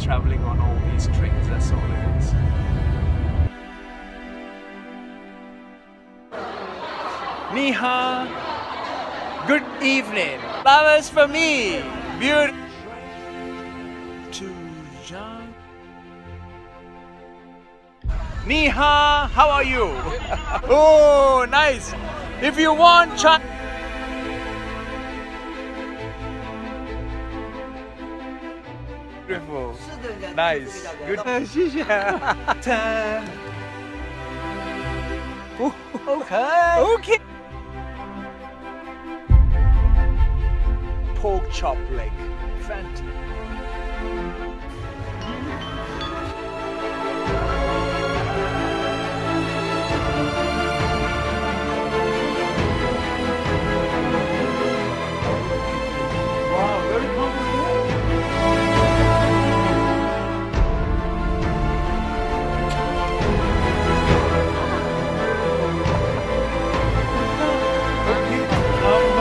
traveling on all these trains. That's all it is. Ni hao. Good evening. Flowers for me. Beautiful. To Jean. Niha. How are you? oh, nice. If you want China. Beautiful. Nice. Good. 谢谢。Okay. Okay. Pork chop leg. Fantastic.